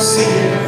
seu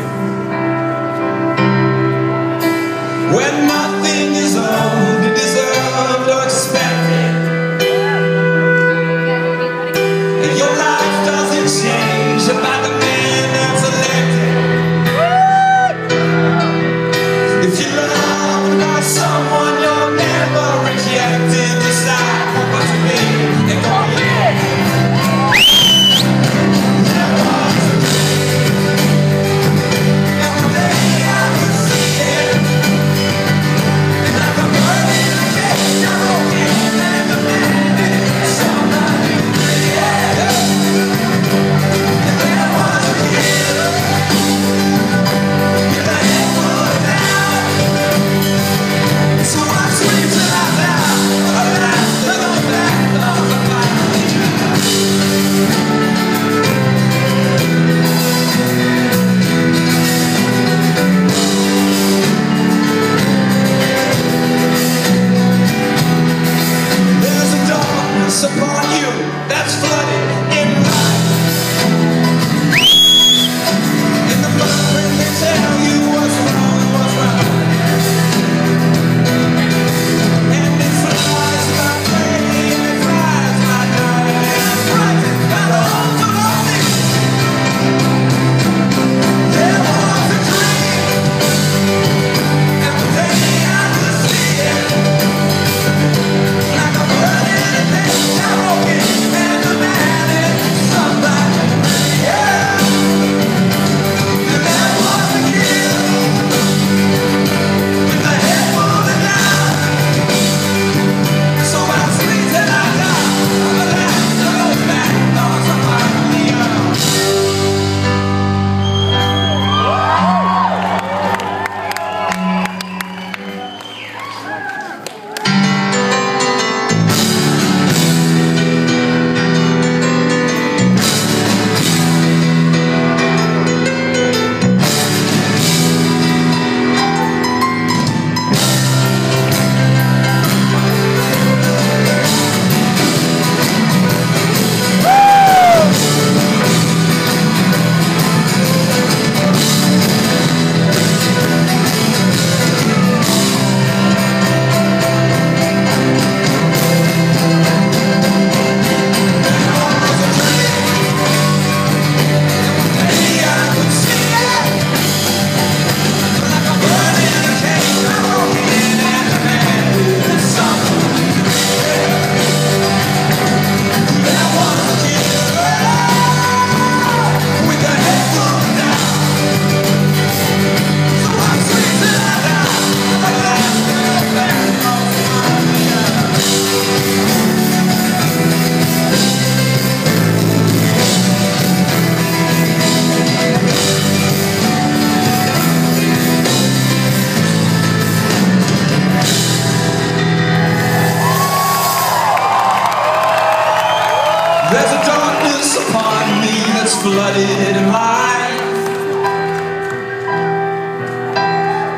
flooded light.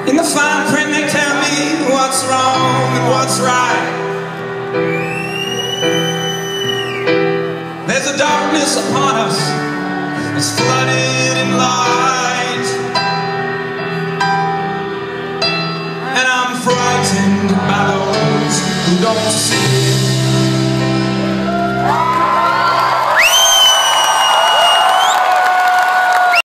In the fine print they tell me what's wrong and what's right. There's a darkness upon us that's flooded in light. And I'm frightened by those who don't see it.